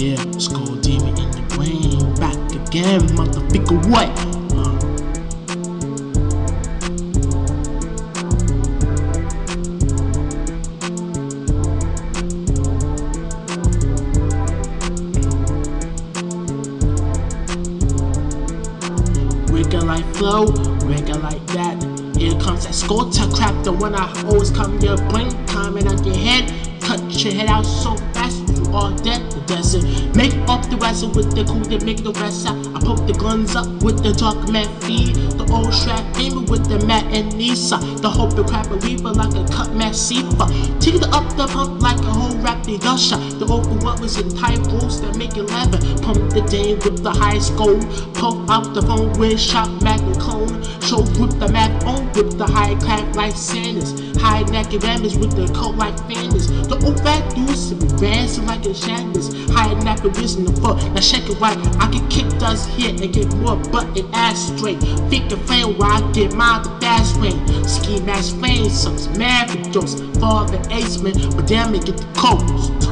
Yeah, Skull Demon in the brain, back again, motherfucker, what? Uh. Wiggle like flow, wiggle like that. Here comes that to crap, the one I always come your brain, coming out your head, cut your head out so fast, you all dead. Desert, make up the rest with the cool that make the rest out. I poke the guns up with the dark man feed, the old strap demon with the Matt and Nisa, the hope the crap reaper like a cut man seeper. The up the pump like a whole rap the gusher, the over what was in type rules that make it leather. Pump the day with the high skull, poke out the phone with shot magnet cone, show with the map on with the high clap like Sanders, high neck rammers with the coat like Fanders, the old fat dudes be dancing like a Shanders, high neck in the foot, now shake it right, I can kick dust here and get more butt and ass straight, think and flame where I get mine the fast way, ski mask flame sucks, mad for jokes, for the ace man, but damn it get the coast.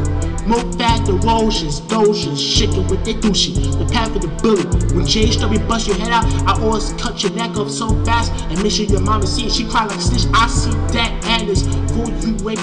More fat erosions, dotions, shaking with their douchey. The path of the bullet. When JHW bust your head out, I always cut your neck off so fast and make sure your mama see it. She cry like a snitch. I see that and it's fool you rape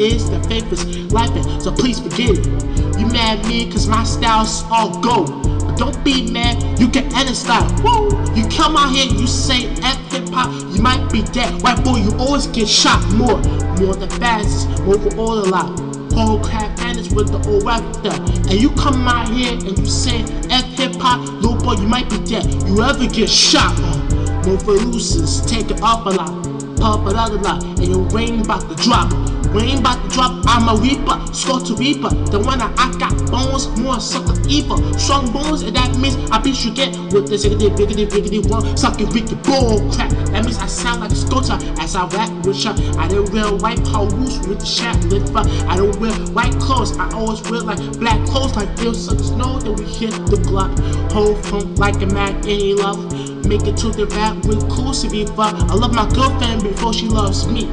is the famous life. So please forget it. You mad at me cause my style's all gold. But don't be mad, you can end style. Woo! You come out here, you say F hip hop, you might be dead. White boy, you always get shot more. More than fastest, overall a lot whole crap managed with the old rapper. And you come out here and you say F hip hop, little boy, you might be dead. You ever get shot more. More for losers, take it off a lot. Pop a lot a lot, and your rain about to drop. Rain about to drop, I'm a reaper, score to reaper. The one that I got bones, more sucker evil. Strong bones, and that means I beat you get with the ziggity, biggity, biggity one, sucking wicked bull crap. That means I sound like a sculptor as I rap with ya. I don't wear white loose with the shat liver. I don't wear white clothes, I always wear like black clothes like feel such snow that we hit the block. Hold from like a mad any love. Make it to the rap with cool but I love my girlfriend before she loves me.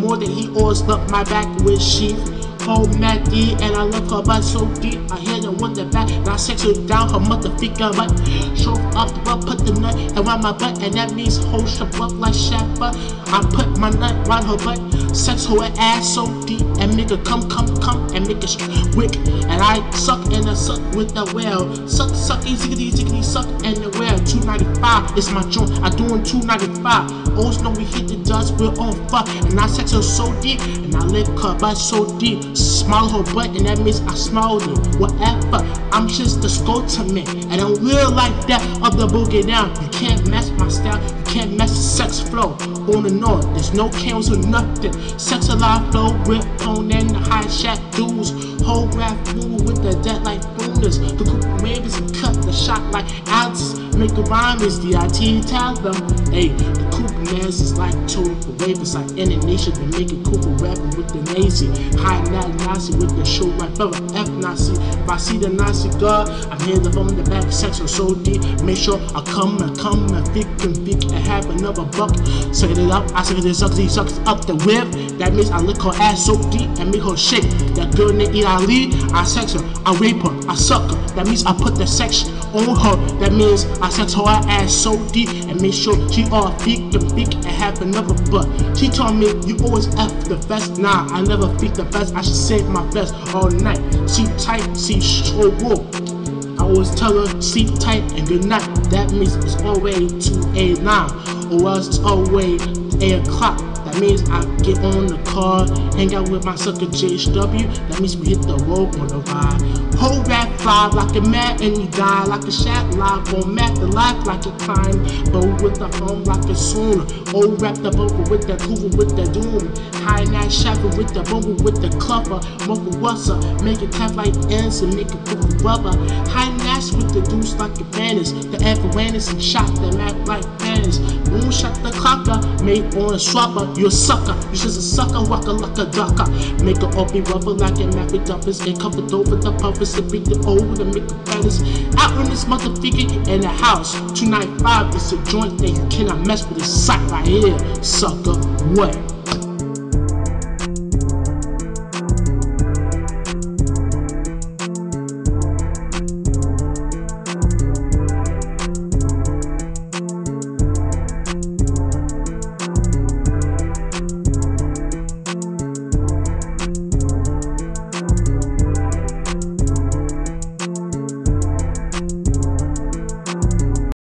More than he always loved my back with sheath. Hold oh, Maggie and I love her butt so deep. I hit her with the back and I sex her down her motherfucker butt. Show up the butt, put the nut around my butt, and that means hold her butt like Shabba. I put my nut around her butt, sex her ass so deep, and make her come, come, come, and make her wick. And I suck and I suck with the whale. Suck, suck, ziggity, ziggity, suck, and the whale. 295 is my joint. I doing 295. Always know we hit the dust, we're on fuck. And I sex her so deep, and I lick her butt so deep. Smile her butt, and that means I smiled it. Whatever, I'm just the sculptor man. And I'm real like that of the boogie down. You can't mess my style, you can't mess the sex flow. On and on, there's no cans or nothing. Sex alive flow with tone and the high shack dudes. Whole rap fool with the dead like boomers. The cool ravens and cut the shot like Alex. Make a rhyme is the IT them. Hey, the mans is like total ravens like Indonesia. They make it cool rapping with the Nazi. High that Nazi with the show like brother F Nazi. If I see the Nazi girl, I'm the from the back section so deep. Make sure I come and come and thick and thick and have another buck. Suck it up, I suck it, suck it, suck up the whip. That means I lick her ass so deep and make her shake. That girl named Ali, I sex her, I rape her, I suck her. That means I put the sex on her. That means I sex her ass so deep and make sure she all thick and thick and have another butt. She told me you always F the best. Nah, I never think the best. I should save my best all night. Sleep tight, see strong. I always tell her sleep tight and good night. That means it's always 2 a 9 or else it's always 8 o'clock. That means I get on the car, hang out with my sucker JHW. That means we hit the road on the ride. Whole rap fly like a mat and you die like a shot live on mat the life like a climb. But with the home like a sooner. Old rap the bumper with the hoover with the doom. High night shackle with the bumper with the clubber. Mobile wusser, make it tough like ends and make it cool rubber. High nash with the deuce like a banners. The apparatus and shot them act like banners. Moon shot the clocker, made on a swapper. You a sucker, you just a sucker, walker like a ducker. Make a OP rubber like a with dumpers. Get covered over the puppets to beat the old and make the baddest. Out in this motherfucker in the house. 295 is a joint you cannot mess with. It's sight right here, sucker. What?